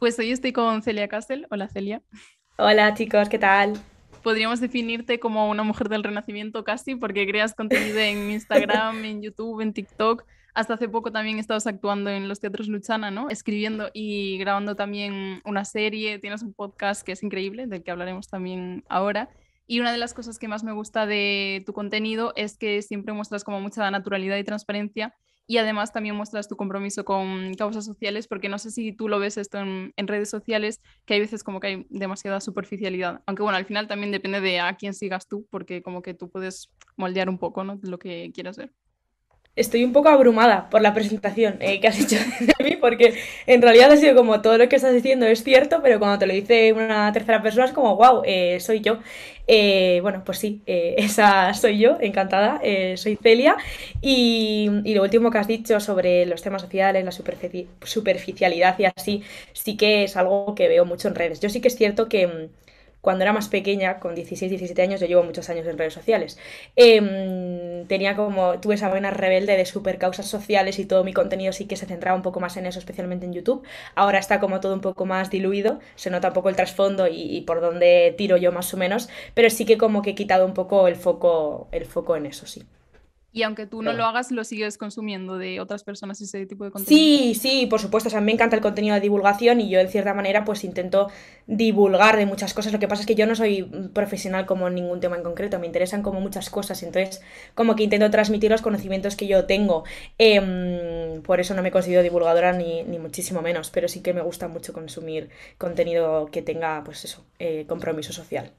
Pues hoy estoy con Celia Castel. Hola Celia. Hola chicos, ¿qué tal? Podríamos definirte como una mujer del renacimiento casi porque creas contenido en Instagram, en YouTube, en TikTok. Hasta hace poco también estabas actuando en los teatros Luchana, ¿no? Escribiendo y grabando también una serie. Tienes un podcast que es increíble, del que hablaremos también ahora. Y una de las cosas que más me gusta de tu contenido es que siempre muestras como mucha naturalidad y transparencia y además también muestras tu compromiso con causas sociales, porque no sé si tú lo ves esto en, redes sociales, que hay veces como que hay demasiada superficialidad, aunque bueno, al final también depende de a quién sigas tú, porque como que tú puedes moldear un poco ¿no? lo que quieras ver estoy un poco abrumada por la presentación eh, que has hecho de mí, porque en realidad ha sido como todo lo que estás diciendo es cierto, pero cuando te lo dice una tercera persona es como, wow, eh, soy yo. Eh, bueno, pues sí, esa soy yo, encantada, soy Celia. Y, y, lo último que has dicho sobre los temas sociales, la superficialidad y así, sí que es algo que veo mucho en redes. Yo sí que es cierto que cuando era más pequeña, con 16, 17 años, yo llevo muchos años en redes sociales, eh, tenía como, tuve esa buena rebelde de super causas sociales y todo mi contenido sí que se centraba un poco más en eso, especialmente en YouTube. Ahora está como todo un poco más diluido, se nota un poco el trasfondo y, y por dónde tiro yo más o menos, pero sí que como que he quitado un poco el foco, el foco en eso, sí. Y aunque tú no lo hagas, lo sigues consumiendo de otras personas ese tipo de contenido. Sí, sí, por supuesto. O sea, me encanta el contenido de divulgación y yo, en cierta manera, pues intento divulgar de muchas cosas. Lo que pasa es que yo no soy profesional como en ningún tema en concreto. Me interesan como muchas cosas. Entonces, como que intento transmitir los conocimientos que yo tengo. Em, por eso no me considero divulgadora ni, ni, muchísimo menos. Pero sí que me gusta mucho consumir contenido que tenga, pues eso, eh, compromiso social.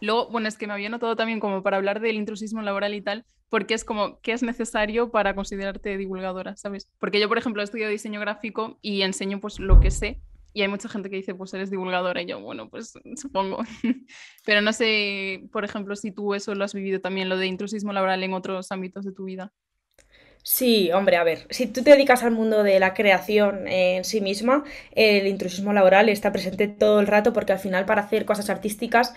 Luego, bueno, es que me había notado también como para hablar del intrusismo laboral y tal, porque es como, ¿qué es necesario para considerarte divulgadora, sabes? Porque yo, por ejemplo, he estudiado diseño gráfico y enseño pues lo que sé, y hay mucha gente que dice, pues eres divulgadora, y yo, bueno, pues supongo. Pero no sé, por ejemplo, si tú eso lo has vivido también, lo de intrusismo laboral en otros ámbitos de tu vida. Sí, hombre, a ver, si tú te dedicas al mundo de la creación en sí misma, el intrusismo laboral está presente todo el rato porque al final para hacer cosas artísticas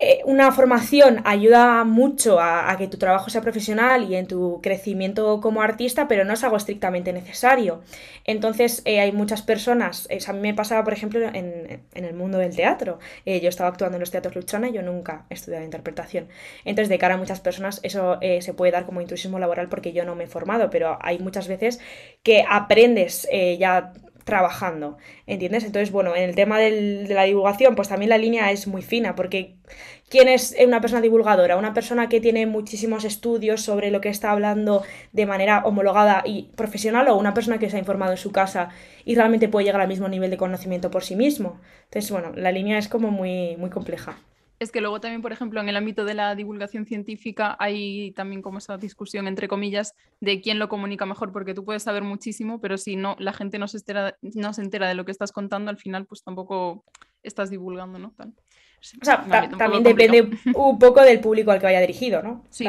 eh, una formación ayuda mucho a, que tu trabajo sea profesional y en tu crecimiento como artista, pero no es algo estrictamente necesario. Entonces, eh, hay muchas personas, eh, a mí me pasaba, por ejemplo, en, el mundo del teatro. yo estaba actuando en los teatros Luchana y yo nunca he estudiado interpretación. Entonces, de cara a muchas personas, eso se puede dar como intrusismo laboral porque yo no me he formado, pero hay muchas veces que aprendes ya trabajando, ¿entiendes? Entonces, bueno, en el tema de la divulgación, pues también la línea es muy fina, porque ¿quién es una persona divulgadora? Una persona que tiene muchísimos estudios sobre lo que está hablando de manera homologada y profesional o una persona que se ha informado en su casa y realmente puede llegar al mismo nivel de conocimiento por sí mismo. Entonces, bueno, la línea es como muy, muy compleja es que luego también, por ejemplo, en el ámbito de la divulgación científica hay también como esa discusión, entre comillas, de quién lo comunica mejor, porque tú puedes saber muchísimo, pero si no, la gente no se, entera, no se entera de lo que estás contando, al final pues tampoco estás divulgando, ¿no? O sea, también depende un poco del público al que vaya dirigido, ¿no? Sí.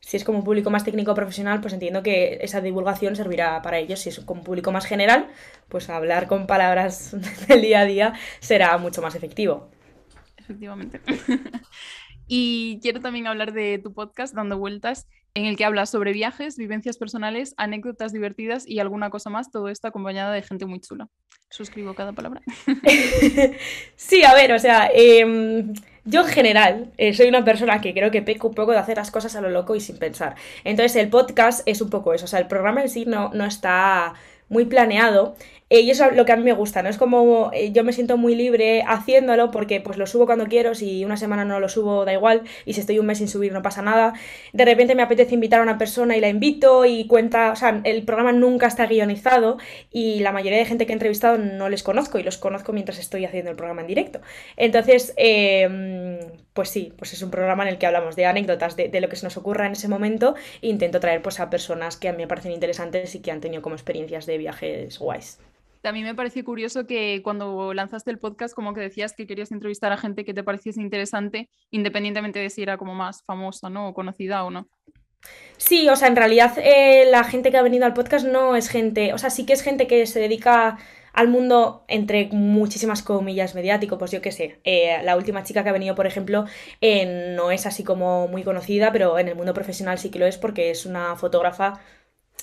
si es como un público más técnico profesional, pues entiendo que esa divulgación servirá para ellos. Si es como un público más general, pues hablar con palabras del día a día será mucho más efectivo efectivamente. y quiero también hablar de tu podcast, Dando Vueltas, en el que hablas sobre viajes, vivencias personales, anécdotas divertidas y alguna cosa más, todo esto acompañada de gente muy chula. Suscribo cada palabra. sí, a ver, o sea, em, yo en general eh, soy una persona que creo que peco un poco de hacer las cosas a lo loco y sin pensar. Entonces el podcast es un poco eso, o sea, el programa en sí no, no está muy planeado y eso es lo que a mí me gusta, ¿no? Es como eh, yo me siento muy libre haciéndolo porque pues lo subo cuando quiero, si una semana no lo subo da igual y si estoy un mes sin subir no pasa nada. De repente me apetece invitar a una persona y la invito y cuenta, o sea, el programa nunca está guionizado y la mayoría de gente que he entrevistado no les conozco y los conozco mientras estoy haciendo el programa en directo. Entonces, em, pues sí, pues es un programa en el que hablamos de anécdotas, de, de, lo que se nos ocurra en ese momento e intento traer pues a personas que a mí me parecen interesantes y que han tenido como experiencias de viajes guays. También me pareció curioso que cuando lanzaste el podcast, como que decías que querías entrevistar a gente que te pareciese interesante, independientemente de si era como más famosa, ¿no? O conocida o no. Sí, o sea, en realidad eh, la gente que ha venido al podcast no es gente, o sea, sí que es gente que se dedica al mundo, entre muchísimas comillas, mediático, pues yo qué sé. Eh, la última chica que ha venido, por ejemplo, no es así como muy conocida, pero en el mundo profesional sí que lo es porque es una fotógrafa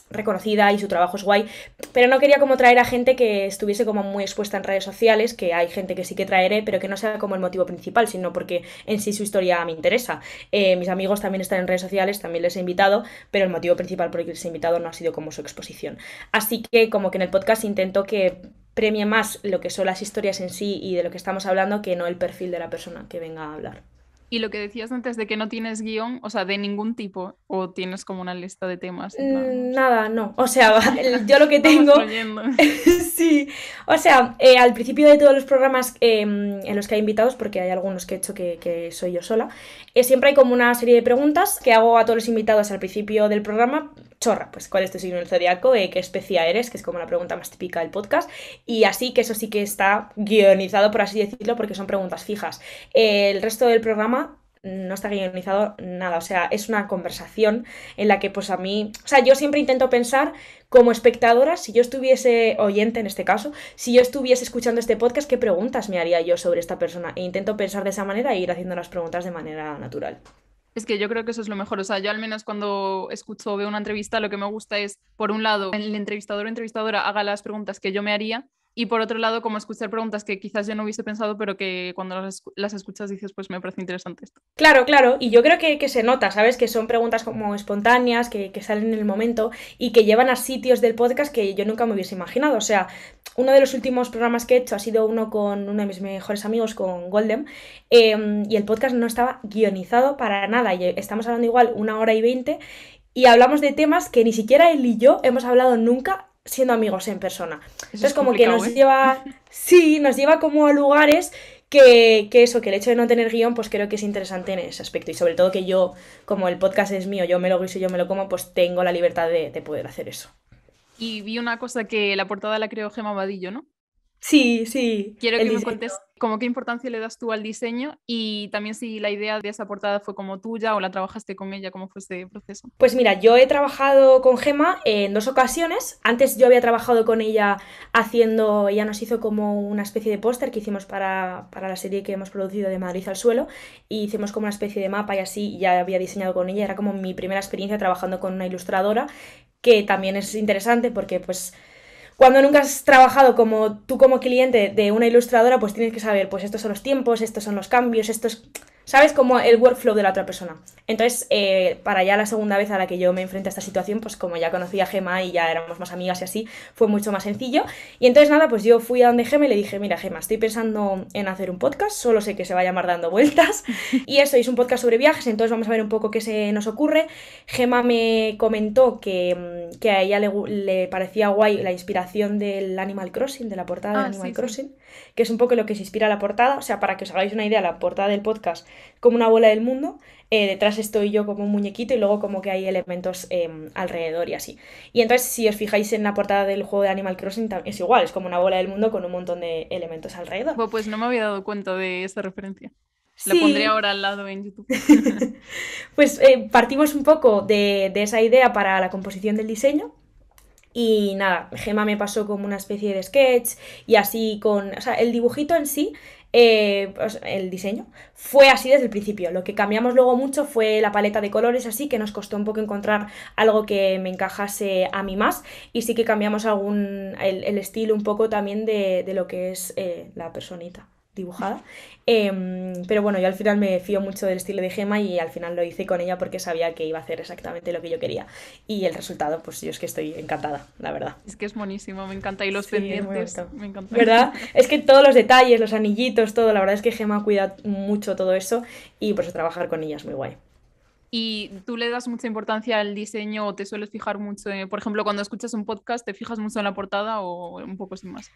reconocida y su trabajo es guay, pero no quería como traer a gente que estuviese como muy expuesta en redes sociales, que hay gente que sí que traeré, pero que no sea como el motivo principal, sino porque en sí su historia me interesa. Eh, mis amigos también están en redes sociales, también les he invitado, pero el motivo principal por el que les he invitado no ha sido como su exposición. Así que como que en el podcast intento que premie más lo que son las historias en sí y de lo que estamos hablando que no el perfil de la persona que venga a hablar. Y lo que decías antes de que no tienes guion, o sea, de ningún tipo, o tienes como una lista de temas. Mm, nada, no. O sea, yo lo que tengo. sí. O sea, eh, al principio de todos los programas em, en los que hay invitados, porque hay algunos que he hecho que, soy yo sola, eh, siempre hay como una serie de preguntas que hago a todos los invitados al principio del programa. Chorra, pues cuál es tu signo del zodiaco, eh, qué especia eres, que es como la pregunta más típica del podcast. Y así que eso sí que está guionizado, por así decirlo, porque son preguntas fijas. el resto del programa no está guionizado nada, o sea, es una conversación en la que pues a mí, o sea, yo siempre intento pensar como espectadora, si yo estuviese oyente en este caso, si yo estuviese escuchando este podcast, ¿qué preguntas me haría yo sobre esta persona? E intento pensar de esa manera e ir haciendo las preguntas de manera natural. Es que yo creo que eso es lo mejor. O sea, yo al menos cuando escucho o veo una entrevista, lo que me gusta es, por un lado, el entrevistador o entrevistadora haga las preguntas que yo me haría y por otro lado, como escuchar preguntas que quizás yo no hubiese pensado, pero que cuando las, escuchas dices, pues me parece interesante esto. Claro, claro, y yo creo que, se nota, ¿sabes? Que son preguntas como espontáneas, que, salen en el momento y que llevan a sitios del podcast que yo nunca me hubiese imaginado. O sea, uno de los últimos programas que he hecho ha sido uno con uno de mis mejores amigos, con Golden, em, y el podcast no estaba guionizado para nada. Y estamos hablando igual una hora y veinte y hablamos de temas que ni siquiera él y yo hemos hablado nunca siendo amigos en persona. Entonces, como que nos ¿eh? lleva, sí, nos lleva como a lugares que, eso, que el hecho de no tener guion, pues creo que es interesante en ese aspecto. Y sobre todo que yo, como el podcast es mío, yo me lo guiso y yo me lo como, pues tengo la libertad de, de poder hacer eso. Y vi una cosa que la portada la creó Gema Vadillo, ¿no? Sí, sí. Quiero que me cuentes como qué importancia le das tú al diseño y también si la idea de esa portada fue como tuya o la trabajaste con ella, cómo fue ese proceso. Pues mira, yo he trabajado con Gema en dos ocasiones. Antes yo había trabajado con ella haciendo, ella nos hizo como una especie de póster que hicimos para, para, la serie que hemos producido de Madrid al suelo y hicimos como una especie de mapa y así ya había diseñado con ella. Era como mi primera experiencia trabajando con una ilustradora que también es interesante porque pues cuando nunca has trabajado como tú como cliente de una ilustradora, pues tienes que saber, pues estos son los tiempos, estos son los cambios, estos ¿sabes? Como el workflow de la otra persona. Entonces, eh, para ya la segunda vez a la que yo me enfrenté a esta situación, pues como ya conocía a Gema y ya éramos más amigas y así, fue mucho más sencillo. Y entonces, nada, pues yo fui a donde Gema y le dije, mira, Gema, estoy pensando en hacer un podcast, solo sé que se va a llamar Dando Vueltas. y eso, es un podcast sobre viajes, entonces vamos a ver un poco qué se nos ocurre. Gema me comentó que, mm, a ella le, parecía guay la inspiración del Animal Crossing, de la portada de ah, Animal Crossing, que es un poco lo que se inspira la portada. O sea, para que os hagáis una idea, la portada del podcast como una bola del mundo. Eh, detrás estoy yo como un muñequito y luego como que hay elementos em, alrededor y así. Y entonces si os fijáis en la portada del juego de Animal Crossing es igual, es como una bola del mundo con un montón de elementos alrededor. pues no me había dado cuenta de esta referencia. La pondré ahora al lado en YouTube. pues eh, partimos un poco de, de esa idea para la composición del diseño. Y nada, Gema me pasó como una especie de sketch y así con... O sea, el dibujito en sí eh, pues, el diseño fue así desde el principio. Lo que cambiamos luego mucho fue la paleta de colores, así que nos costó un poco encontrar algo que me encajase a mí más. Y sí que cambiamos algún el, estilo un poco también de, lo que es eh, la personita dibujada. Em, pero bueno, yo al final me fío mucho del estilo de Gema y al final lo hice con ella porque sabía que iba a hacer exactamente lo que yo quería. Y el resultado, pues yo es que estoy encantada, la verdad. Es que es buenísimo, me encanta. Y los pendientes, me encanta. ¿Verdad? Es que todos los detalles, los anillitos, todo, la verdad es que Gema cuida mucho todo eso y pues trabajar con ella es muy guay. ¿Y tú le das mucha importancia al diseño o te sueles fijar mucho, por ejemplo, cuando escuchas un podcast, te fijas mucho en la portada o un poco sin más?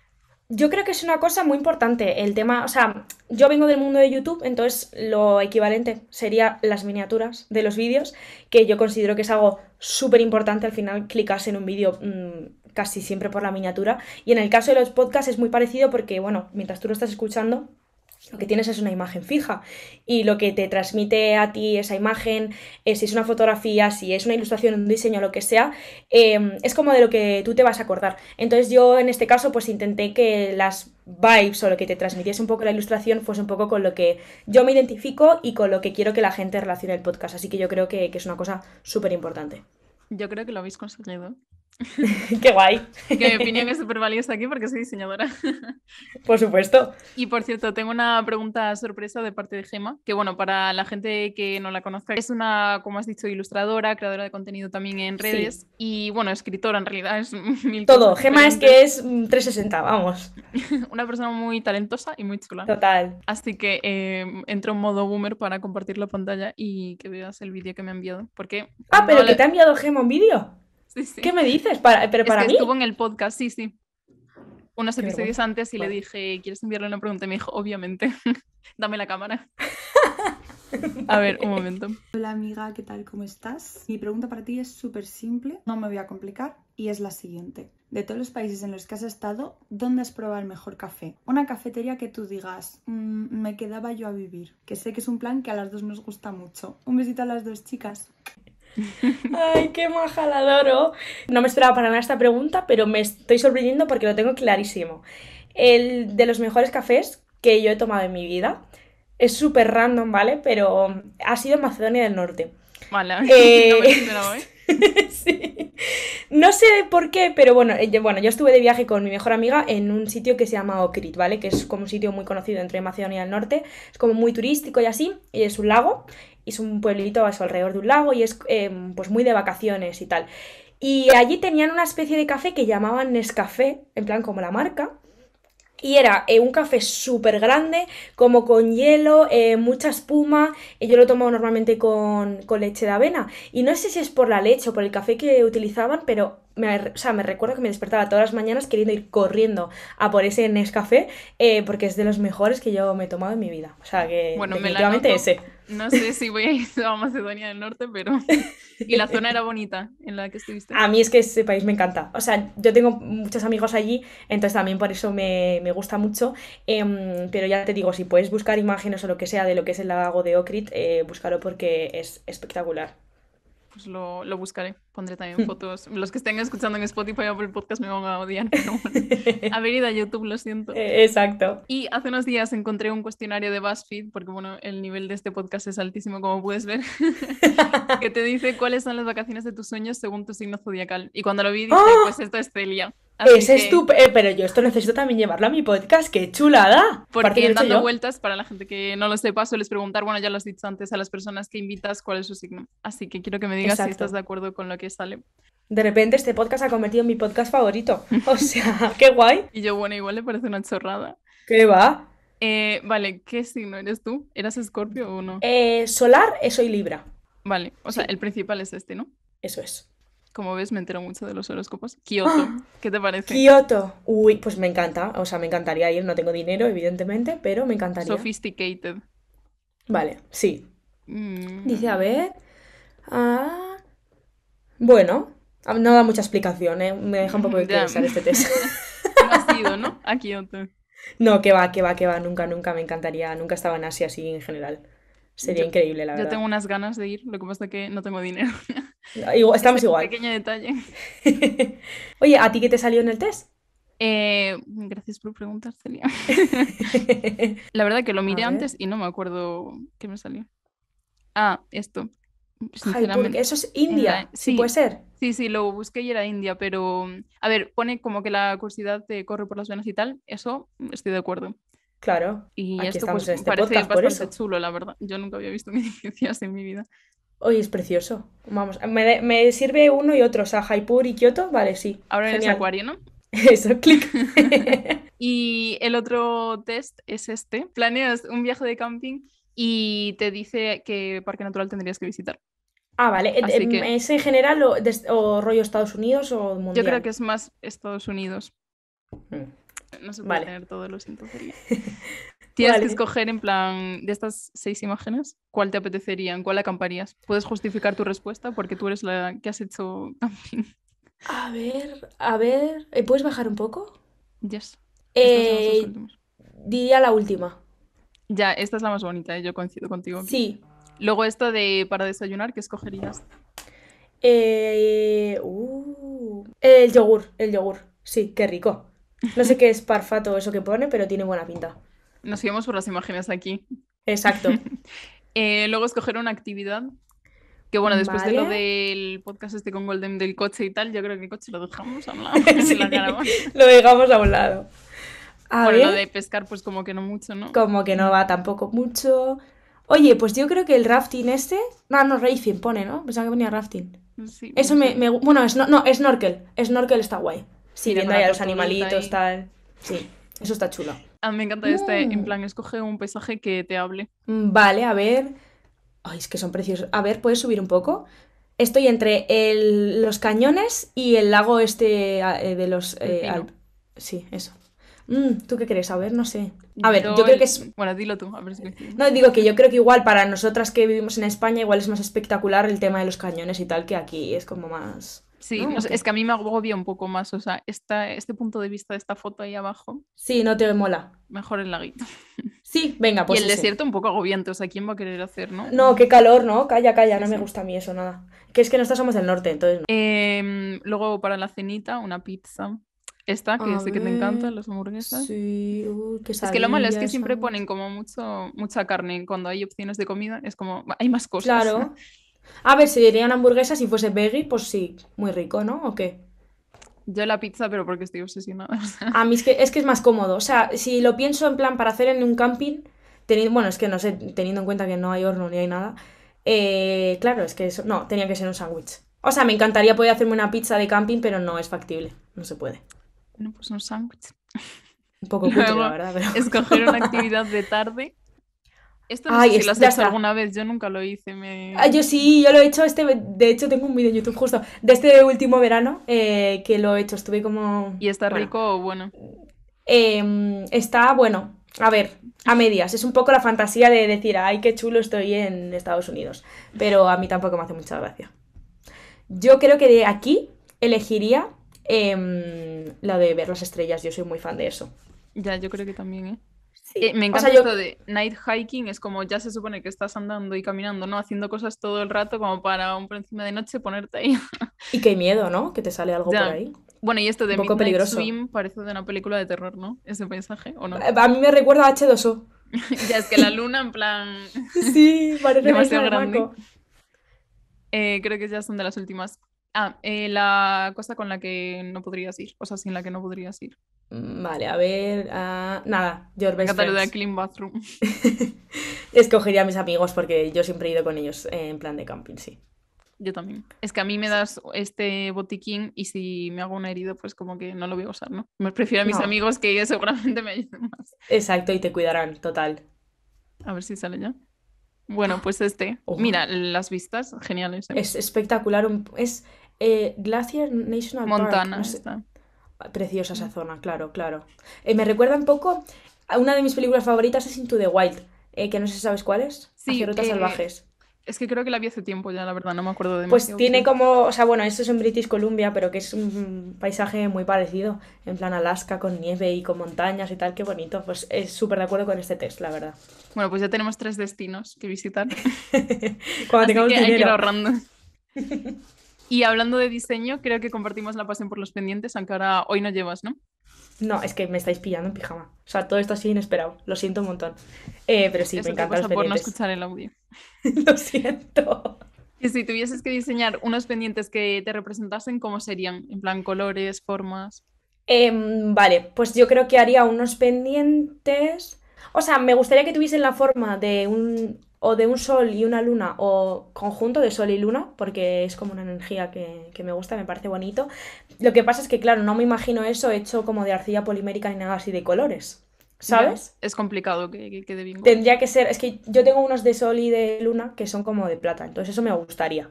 Yo creo que es una cosa muy importante el tema, o sea, yo vengo del mundo de YouTube, entonces lo equivalente sería las miniaturas de los vídeos, que yo considero que es algo súper importante al final clicas en un vídeo mm, casi siempre por la miniatura. Y en el caso de los podcasts es muy parecido porque, bueno, mientras tú lo estás escuchando, lo que tienes es una imagen fija y lo que te transmite a ti esa imagen, eh, si es una fotografía, si es una ilustración, un diseño, lo que sea, em, es como de lo que tú te vas a acordar. Entonces yo en este caso pues intenté que las vibes o lo que te transmitiese un poco la ilustración fuese un poco con lo que yo me identifico y con lo que quiero que la gente relacione el podcast. Así que yo creo que, que es una cosa súper importante. Yo creo que lo habéis conseguido. Qué guay. Que mi opinión es súper valiosa aquí porque soy diseñadora. Por supuesto. Y por cierto, tengo una pregunta sorpresa de parte de Gema, que bueno, para la gente que no la conozca, es una, como has dicho, ilustradora, creadora de contenido también en redes y bueno, escritora en realidad, es mil Todo. Gema es que es mm, 360, vamos. Una persona muy talentosa y muy chula. Total. Así que eh, entro en modo boomer para compartir la pantalla y que veas el vídeo que me ha enviado. Porque Ah, pero no que le- te ha enviado Gema un vídeo. Sí, sí. ¿Qué me dices? Para, pero Es para que mí. estuvo en el podcast, sí, sí. Unos Qué episodios vergüenza. antes y le dije, ¿quieres enviarle una pregunta? Y me dijo, obviamente. Dame la cámara. A ver, un momento. Hola amiga, ¿qué tal? ¿Cómo estás? Mi pregunta para ti es súper simple, no me voy a complicar y es la siguiente. De todos los países en los que has estado, ¿dónde has probado el mejor café? Una cafetería que tú digas, "Mm, me quedaba yo a vivir, que sé que es un plan que a las dos nos gusta mucho. Un besito a las dos chicas. Ay, qué maja, la adoro. No me esperaba para nada esta pregunta, pero me estoy sorprendiendo porque lo tengo clarísimo. El de los mejores cafés que yo he tomado en mi vida es súper random, ¿vale? Pero ha sido en Macedonia del Norte. Vale, Eh, no me esperaba, ¿eh? Sí. No sé por qué, pero bueno, eh, yo, bueno, yo estuve de viaje con mi mejor amiga en un sitio que se llama Okrit, ¿vale? Que es como un sitio muy conocido dentro de Macedonia del Norte. Es como muy turístico y así, y es un lago, es un pueblito a su alrededor de un lago y es eh, pues muy de vacaciones y tal. Y allí tenían una especie de café que llamaban Nescafé, en plan como la marca. Y era eh, un café súper grande, como con hielo, eh, mucha espuma. Y yo lo tomo normalmente con, con leche de avena. Y no sé si es por la leche o por el café que utilizaban, pero me, o sea, me recuerdo que me despertaba todas las mañanas queriendo ir corriendo a por ese Nescafé, eh, porque es de los mejores que yo me he tomado en mi vida. O sea que Bueno, me la definitivamente ese. No sé si voy a ir a Macedonia del Norte, pero... Y la zona era bonita en la que estuviste. A mí es que ese país me encanta. O sea, yo tengo muchos amigos allí, entonces también por eso me, me gusta mucho. Em, pero ya te digo, si puedes buscar imágenes o lo que sea de lo que es el lago de Okrit, eh, búscalo porque es espectacular. Pues lo, lo buscaré. Pondré también fotos. Los que estén escuchando en Spotify o por el podcast me van a odiar, pero bueno. Haber ido a YouTube, lo siento. Eh, Exacto. Y hace unos días encontré un cuestionario de BuzzFeed, porque bueno, el nivel de este podcast es altísimo, como puedes ver, que te dice cuáles son las vacaciones de tus sueños según tu signo zodiacal. Y cuando lo vi dije, ¡Ah! pues esto es Celia. Así Es que- estupendo. pero yo esto necesito también llevarlo a mi podcast. ¡Qué chulada! Porque dando yo. vueltas, para la gente que no lo sepa, sueles preguntar, bueno, ya lo has dicho antes, a las personas que invitas cuál es su signo. Así que quiero que me digas si estás de acuerdo con lo que sale. De repente este podcast ha convertido en mi podcast favorito. O sea, qué guay. Y yo, bueno, igual le parece una chorrada. ¿Qué va? Eh, vale, ¿qué signo eres tú? ¿Eras Escorpio o no? Eh, solar, eh, soy Libra. Vale, o sea, sí. el principal es este, ¿no? Eso es. Como ves, me entero mucho de los horóscopos. Kioto, ¿qué te parece? Kioto. Uy, pues me encanta. O sea, me encantaría ir. No tengo dinero, evidentemente, pero me encantaría. Sophisticated. Vale, sí. Mm, Dice, a ver. Ah. Bueno, ah, no da mucha explicación, ¿eh? Me deja un poco de pensar este test. No has ido, ¿no? A Kioto. No, que va, que va, que va. Nunca, nunca me encantaría. Nunca estaba en Asia así en general. Sería Yo- increíble, la Yo verdad. tengo unas ganas de ir, lo que pasa es que no tengo dinero. Igual- estamos igual. Pequeño detalle. Oye, ¿a ti qué te salió en el test? Eh, gracias por preguntar, Celia. La verdad que lo miré antes y no me acuerdo qué me salió. Ah, esto. Sinceramente. eso es India, la- sí puede ser. Sí, sí, lo busqué y era India, pero a ver, pone como que la curiosidad te corre por las venas y tal. Eso estoy de acuerdo. Claro. Y Aquí esto pues este parece por bastante eso. chulo, la verdad. Yo nunca había visto un edificio así en mi vida. Oye, es precioso. Vamos, me, me sirve uno y otro. O sea, Jaipur y Kioto, vale, sí. Ahora eres Genial. acuario, ¿no? Eso, clic. Y el otro test es este. Planeas un viaje de camping y te dice qué parque natural tendrías que visitar. Ah, vale. Así Em, que- ¿Es en general o, rollo Estados Unidos o mundial? Yo creo que es más Estados Unidos. Mm. No se puede Vale. tener. Tienes Vale. que escoger en plan de estas seis imágenes, ¿cuál te apetecería? ¿En cuál acamparías? Puedes justificar tu respuesta porque tú eres la que has hecho camping. A ver, a ver. ¿eh, ¿Puedes bajar un poco? Yes. Eh, diría la última. Ya, esta es la más bonita, ¿eh? yo coincido contigo. aquí. Sí. Luego esta de para desayunar, ¿qué escogerías? Eh, uh, el yogur, el yogur. Sí, qué rico. No sé qué es parfato eso que pone, pero tiene buena pinta. Nos íbamos por las imágenes aquí. Exacto. Eh, luego escoger una actividad. Que bueno, después de lo del podcast este con Golden del coche y tal, yo creo que el coche lo dejamos a un lado Sí, lo dejamos a un lado. A Bueno, ver, lo de pescar, pues como que no mucho, ¿no? como que no va tampoco mucho. Oye, pues yo creo que el rafting este. No, no, racing pone, ¿no? Pensaba que venía rafting. Sí, Eso me, Bueno, es, no, no, snorkel. Snorkel está guay. Sí, viendo ahí a los animalitos, ahí. tal. Sí, eso está chulo. A mí me encanta este, en Mm. plan, escoge un paisaje que te hable. Mm, Vale, a ver. Ay, es que son preciosos. A ver, ¿puedes subir un poco? Estoy entre el- los cañones y el lago este ah, eh, de los... Eh, Sí, eso. Mm, ¿tú qué crees? A ver, no sé. A ver, yo creo el- que es... Bueno, dilo tú, a ver si. No, digo que yo creo que igual para nosotras que vivimos en España, igual es más espectacular el tema de los cañones y tal, que aquí es como más... Sí, ¿no? no ¿O sé, qué? es que a mí me agobia un poco más, o sea, esta, este punto de vista de esta foto ahí abajo, Sí, no te mola. mejor el laguito. Sí, venga, pues y el ese. desierto un poco agobiante, o sea, ¿quién va a querer hacer, no? No, qué calor, ¿no? Calla, calla, no Sí, me gusta a mí eso, nada. Que es que nosotros somos del norte, entonces no. Em, luego para la cenita, una pizza. Esta, que A sé que te encantan, las hamburguesas. Sí, uy, Es que lo malo es que siempre ponen como mucho, mucha carne cuando hay opciones de comida, es como, hay más cosas. Claro. A ver, si diría una hamburguesa, si fuese veggie, pues sí, muy rico, ¿no? ¿O qué? Yo la pizza, pero porque estoy obsesionada. A mí es que, es que es más cómodo. O sea, si lo pienso en plan para hacer en un camping, teniendo, bueno, es que no sé, teniendo en cuenta que no hay horno ni hay nada, eh, claro, es que eso, no, tenía que ser un sándwich. O sea, me encantaría poder hacerme una pizza de camping, pero no es factible, no se puede. Bueno, pues un sándwich. Un poco cutre, Luego, la verdad, pero... Escoger una actividad de tarde. Esto no Ay, sé si lo has hecho está. alguna vez, yo nunca lo hice. Me... Ah, yo sí, yo lo he hecho este, de hecho tengo un vídeo en YouTube justo de este último verano eh, que lo he hecho, estuve como... ¿Y está bueno, rico o bueno? em, está bueno, a ver, a medias, es un poco la fantasía de decir, ay, qué chulo estoy en Estados Unidos, pero a mí tampoco me hace mucha gracia. Yo creo que de aquí elegiría em, la de ver las estrellas, yo soy muy fan de eso. Ya, yo creo que también, ¿eh? Sí. Eh, me O encanta yo- esto de night hiking, es como ya se supone que estás andando y caminando, ¿no? Haciendo cosas todo el rato como para un por encima de noche ponerte ahí. Y qué miedo, ¿no? Que te sale algo Ya. por ahí. Bueno, y esto de Un poco Midnight peligroso. Swim parece de una película de terror, ¿no? Ese paisaje, ¿o no? A mí me recuerda a H2O. ya es que la luna, en plan, Sí, parece Demasiado grande. Eh, creo que ya son de las últimas. Ah, eh, la cosa con la que no podrías ir, o sea, sin la que no podrías ir. Mm, Vale, a ver. ah, nada, Your Best de. Clean Bathroom. Escogería a mis amigos porque yo siempre he ido con ellos eh, en plan de camping, sí. Yo también. Es que a mí me das este botiquín y si me hago una herida, pues como que no lo voy a usar, ¿no? Me prefiero a mis No. amigos que seguramente me ayuden más. Exacto, y te cuidarán, total. A ver si sale ya. Bueno, pues este. Oh. Mira, las vistas, geniales. ¿eh? Es espectacular. Es eh, Glacier National Park. Montana no sé- está. Preciosa esa zona, claro, claro. Eh, me recuerda un poco a una de mis películas favoritas es Into the Wild, eh, que no sé si sabes cuál es. Sí, rutas salvajes. Es que creo que la vi hace tiempo ya, la verdad, no me acuerdo de Pues tiene como, o sea, bueno, esto es en British Columbia, pero que es un paisaje muy parecido, en plan Alaska, con nieve y con montañas y tal, qué bonito. Pues es súper de acuerdo con este test, la verdad. Bueno, pues ya tenemos tres destinos que visitar. Cuando Así tengamos que hay que ir ahorrando. Y hablando de diseño, creo que compartimos la pasión por los pendientes, aunque ahora hoy no llevas, ¿no? No, es que me estáis pillando en pijama. O sea, todo esto así inesperado. Lo siento un montón. Eh, pero sí, Eso me encantan los por no escuchar el audio. Lo siento. Y si tuvieses que diseñar unos pendientes que te representasen, ¿cómo serían? En plan, colores, formas. Em, vale, pues yo creo que haría unos pendientes. O sea, me gustaría que tuviesen la forma de un o de un sol y una luna o conjunto de sol y luna, porque es como una energía que, que me gusta, me parece bonito. Lo que pasa es que, claro, no me imagino eso hecho como de arcilla polimérica ni nada así de colores, ¿sabes? Ya, Es complicado que, que quede bien. Tendría que ser, es que yo tengo unos de sol y de luna que son como de plata, entonces eso me gustaría.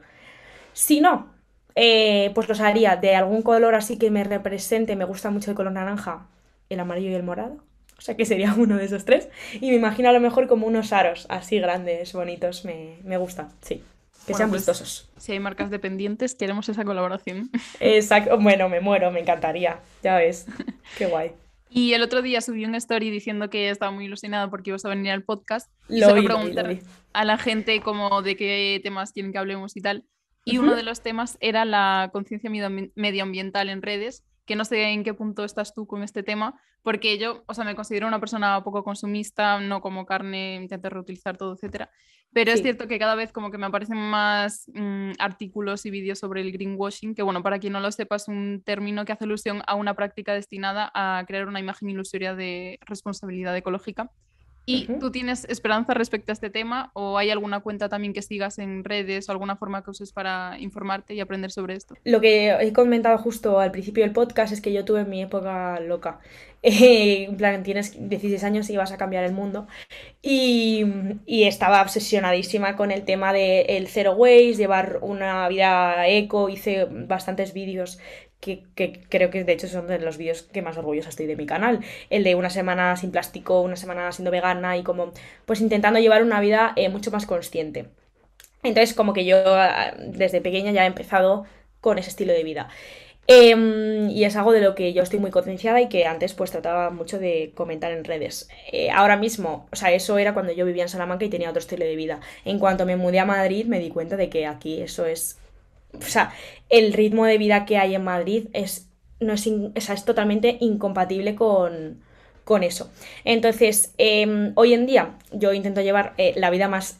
Si no, eh, pues los haría de algún color así que me represente, me gusta mucho el color naranja, el amarillo y el morado, o sea que sería uno de esos tres. Y me imagino a lo mejor como unos aros así grandes, bonitos, me, me gusta, sí. Que Bueno, sean pues- vistosos. Si hay marcas de pendientes, queremos esa colaboración. Exacto, bueno, me muero, me encantaría, ya ves, qué guay. Y el otro día subí una story diciendo que estaba muy ilusionada porque ibas a venir al podcast. Y Lo suelo vi, lo vi, lo preguntar vi. a la gente como de qué temas quieren que hablemos y tal. Y uno de los temas era la conciencia medioambi- medioambiental en redes que no sé en qué punto estás tú con este tema, porque yo, o sea, me considero una persona poco consumista, no como carne, intento reutilizar todo, etcétera. Pero es cierto que cada vez como que me aparecen más mm, artículos y vídeos sobre el greenwashing, que bueno, para quien no lo sepa es un término que hace alusión a una práctica destinada a crear una imagen ilusoria de responsabilidad ecológica ¿Y tú tienes esperanza respecto a este tema o hay alguna cuenta también que sigas en redes o alguna forma que uses para informarte y aprender sobre esto? Lo que he comentado justo al principio del podcast es que yo tuve mi época loca. en plan, tienes 16 años y vas a cambiar el mundo. Y, y estaba obsesionadísima con el tema del el zero waste, llevar una vida eco. Hice bastantes vídeos que, creo que de hecho son de los vídeos que más orgullosa estoy de mi canal. El de una semana sin plástico, una semana siendo vegana y como pues intentando llevar una vida eh, mucho más consciente. Entonces como que yo ah, desde pequeña ya he empezado con ese estilo de vida. Em, y es algo de lo que yo estoy muy concienciada y que antes pues trataba mucho de comentar en redes. Eh, ahora mismo, o sea, eso era cuando yo vivía en Salamanca y tenía otro estilo de vida. En cuanto me mudé a Madrid me di cuenta de que aquí eso es o sea, el ritmo de vida que hay en Madrid es, no es, es totalmente incompatible con, eso. Entonces, em, hoy en día yo intento llevar eh, la vida más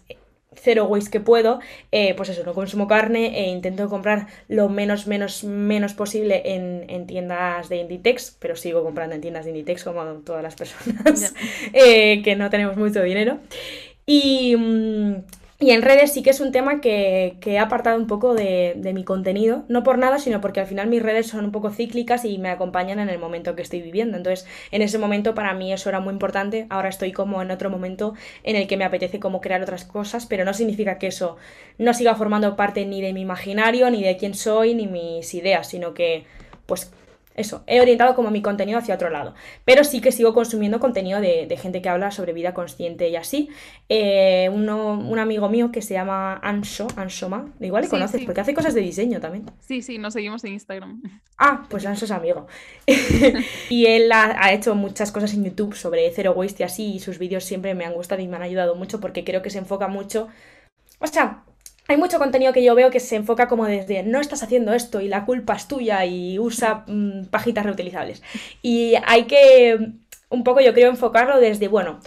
cero waste que puedo, eh, pues eso, no consumo carne e intento comprar lo menos, menos, menos posible en, tiendas de Inditex, pero sigo comprando en tiendas de Inditex como todas las personas eh, que no tenemos mucho dinero. Y... Mm, y en redes sí que es un tema que, he apartado un poco de, mi contenido, no por nada, sino porque al final mis redes son un poco cíclicas y me acompañan en el momento que estoy viviendo. Entonces, en ese momento para mí eso era muy importante. Ahora estoy como en otro momento en el que me apetece como crear otras cosas, pero no significa que eso no siga formando parte ni de mi imaginario, ni de quién soy, ni mis ideas, sino que pues eso, he orientado como mi contenido hacia otro lado. Pero sí que sigo consumiendo contenido de, gente que habla sobre vida consciente y así. Eh, un amigo mío que se llama Ansho, Anshoma, igual le conoces, porque hace cosas de diseño también. Sí, sí, nos seguimos en Instagram. Ah, pues Ansho es amigo. y él ha, ha, hecho muchas cosas en YouTube sobre Zero Waste y así, y sus vídeos siempre me han gustado y me han ayudado mucho porque creo que se enfoca mucho. O sea, hay mucho contenido que yo veo que se enfoca como desde no estás haciendo esto y la culpa es tuya y usa mm, pajitas reutilizables. Y hay que un poco yo creo enfocarlo desde, bueno,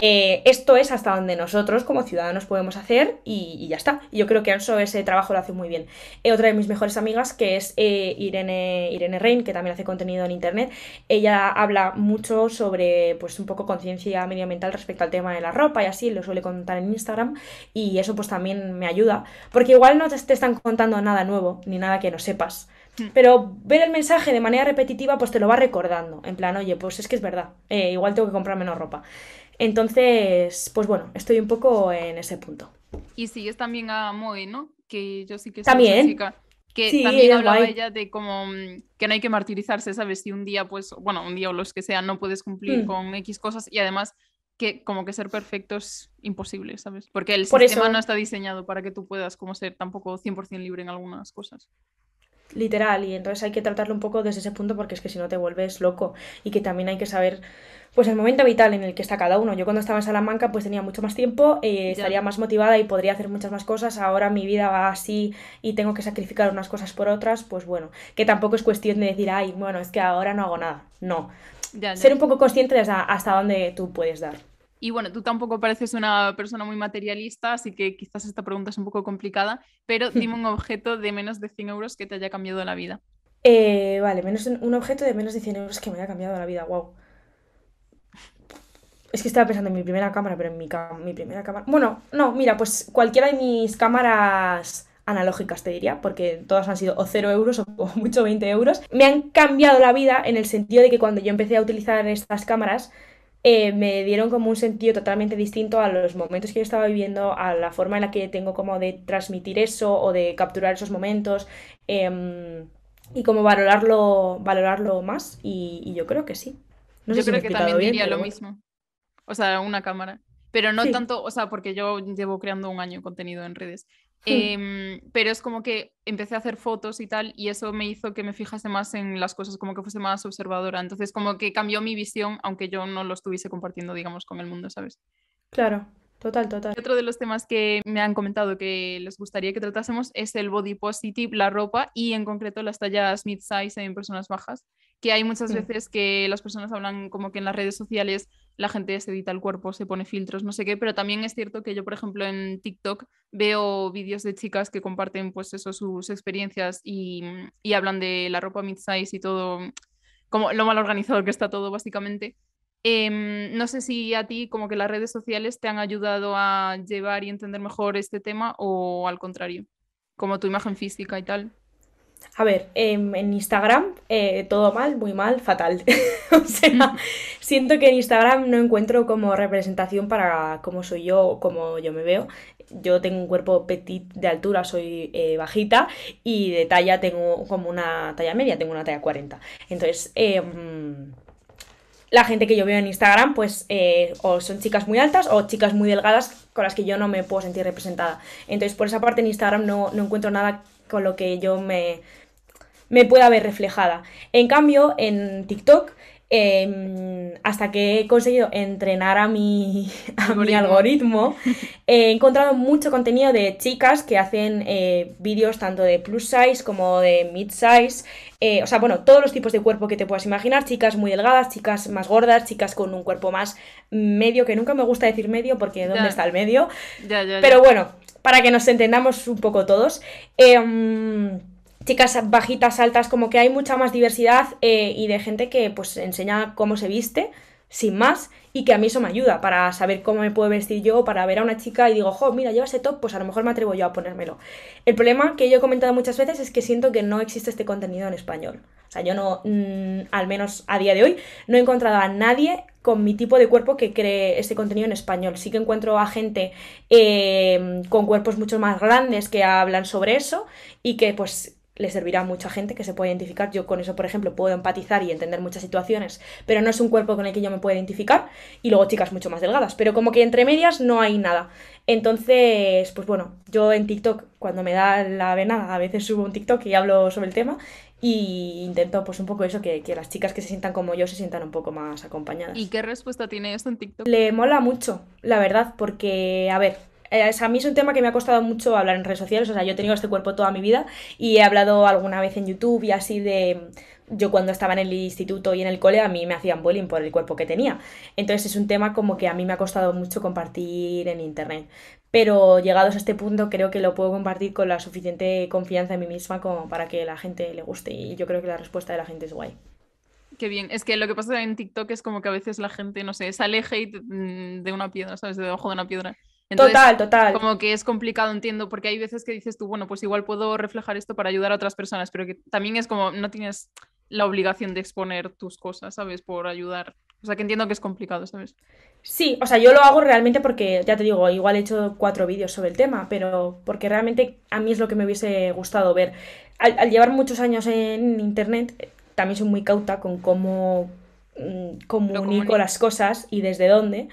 eh, esto es hasta donde nosotros como ciudadanos podemos hacer y, ya está. Yo creo que Anso ese trabajo lo hace muy bien. Eh, otra de mis mejores amigas, que es eh, Irene, Irene Rein, que también hace contenido en internet, ella habla mucho sobre pues un poco conciencia medioambiental respecto al tema de la ropa y así, lo suele contar en Instagram y eso pues también me ayuda, porque igual no te, te están contando nada nuevo ni nada que no sepas. Hmm. Pero ver el mensaje de manera repetitiva pues te lo va recordando. En plan, oye, pues es que es verdad, igual tengo que comprar menos ropa. Entonces, pues bueno, estoy un poco en ese punto. Y sigues también a Moe, ¿no? Que yo sí que soy ¿También? que también hablaba ella de como mm, que no hay que martirizarse, ¿sabes? Si un día, pues, bueno, un día o los que sean, no puedes cumplir mm. con X cosas y además que como que ser perfecto es imposible, ¿sabes? Porque el sistema no está diseñado para que tú puedas como ser tampoco 100% libre en algunas cosas. Literal, y entonces hay que tratarlo un poco desde ese punto porque es que si no te vuelves loco y que también hay que saber pues el momento vital en el que está cada uno. Yo cuando estaba en Salamanca pues tenía mucho más tiempo, eh, estaría más motivada y podría hacer muchas más cosas. Ahora mi vida va así y tengo que sacrificar unas cosas por otras, pues bueno, que tampoco es cuestión de decir, ay, bueno, es que ahora no hago nada. No. Ser un poco consciente de hasta, dónde tú puedes dar. Y bueno, tú tampoco pareces una persona muy materialista, así que quizás esta pregunta es un poco complicada, pero dime un objeto de menos de 100 euros que te haya cambiado la vida. Eh, vale, menos un objeto de menos de 100 euros que me haya cambiado la vida, wow. Es que estaba pensando en mi primera cámara, pero en mi, mi primera cámara. Bueno, no, mira, pues cualquiera de mis cámaras analógicas, te diría, porque todas han sido o 0 euros o mucho 20 euros. Me han cambiado la vida en el sentido de que cuando yo empecé a utilizar estas cámaras, eh, me dieron como un sentido totalmente distinto a los momentos que yo estaba viviendo, a la forma en la que tengo como de transmitir eso o de capturar esos momentos em, y como valorarlo, valorarlo más. Y, yo creo que sí. yo creo que también diría lo mismo o sea, una cámara. Pero no tanto, o sea, porque yo llevo creando un año contenido en redes. Em, pero es como que empecé a hacer fotos y tal, y eso me hizo que me fijase más en las cosas, como que fuese más observadora. Entonces, como que cambió mi visión, aunque yo no lo estuviese compartiendo, digamos, con el mundo, ¿sabes? Claro, total, total. Otro de los temas que me han comentado que les gustaría que tratásemos es el body positive, la ropa y en concreto las tallas mid-size en personas bajas que hay muchas veces que las personas hablan como que en las redes sociales la gente se edita el cuerpo, se pone filtros, no sé qué, pero también es cierto que yo, por ejemplo, en TikTok veo vídeos de chicas que comparten pues eso, sus experiencias y, y hablan de la ropa mid-size y todo, como lo mal organizado que está todo básicamente. Em, no sé si a ti como que las redes sociales te han ayudado a llevar y entender mejor este tema o al contrario, como tu imagen física y tal. A ver, em, en Instagram eh, todo mal, muy mal, fatal. O sea, siento que en Instagram no encuentro como representación para cómo soy yo o cómo yo me veo. Yo tengo un cuerpo petit de altura, soy eh, bajita y de talla tengo como una talla media, tengo una talla 40. Entonces, em, la gente que yo veo en Instagram, pues eh, o son chicas muy altas o chicas muy delgadas con las que yo no me puedo sentir representada. Entonces, por esa parte en Instagram no, no encuentro nada con lo que yo me, me pueda ver reflejada. En cambio, en TikTok, em, hasta que he conseguido entrenar a mi, a mi Algoritmo. algoritmo, he encontrado mucho contenido de chicas que hacen eh, vídeos tanto de plus size como de mid size. eh, o sea, bueno, todos los tipos de cuerpo que te puedas imaginar, chicas muy delgadas, chicas más gordas, chicas con un cuerpo más medio, que nunca me gusta decir medio porque ¿dónde Ya. está el medio? Ya, ya, ya. Pero bueno, para que nos entendamos un poco todos. em, chicas bajitas, altas, como que hay mucha más diversidad eh, y de gente que pues enseña cómo se viste, sin más, y que a mí eso me ayuda para saber cómo me puedo vestir yo, para ver a una chica y digo, jo, mira, lleva ese top, pues a lo mejor me atrevo yo a ponérmelo. El problema que yo he comentado muchas veces es que siento que no existe este contenido en español. O sea, yo no, mm, al menos a día de hoy, no he encontrado a nadie con mi tipo de cuerpo que cree este contenido en español. Sí que encuentro a gente eh, con cuerpos mucho más grandes que hablan sobre eso y que pues le servirá a mucha gente que se puede identificar. Yo con eso, por ejemplo, puedo empatizar y entender muchas situaciones, pero no es un cuerpo con el que yo me pueda identificar. Y luego chicas mucho más delgadas, pero como que entre medias no hay nada. Entonces, pues bueno, yo en TikTok, cuando me da la vena, a veces subo un TikTok y hablo sobre el tema y intento pues un poco eso, que, que las chicas que se sientan como yo se sientan un poco más acompañadas. ¿Y qué respuesta tiene esto en TikTok? Le mola mucho, la verdad, porque, a ver, eh, a mí es un tema que me ha costado mucho hablar en redes sociales, o sea, yo he tenido este cuerpo toda mi vida y he hablado alguna vez en YouTube y así de... Yo cuando estaba en el instituto y en el cole a mí me hacían bullying por el cuerpo que tenía. Entonces es un tema como que a mí me ha costado mucho compartir en internet. Pero llegados a este punto creo que lo puedo compartir con la suficiente confianza en mí misma como para que la gente le guste y yo creo que la respuesta de la gente es guay. Qué bien. Es que lo que pasa en TikTok es como que a veces la gente, no sé, sale hate mm, de una piedra, ¿sabes? De debajo de una piedra. Entonces, total, total. como que es complicado, entiendo, porque hay veces que dices tú, bueno, pues igual puedo reflejar esto para ayudar a otras personas, pero que también es como, no tienes la obligación de exponer tus cosas, ¿sabes? Por ayudar. O sea, que entiendo que es complicado, ¿sabes? Sí, o sea, yo lo hago realmente porque, ya te digo, igual he hecho cuatro vídeos sobre el tema, pero porque realmente a mí es lo que me hubiese gustado ver. Al, al llevar muchos años en internet, también soy muy cauta con cómo mm, comunico las cosas y desde dónde.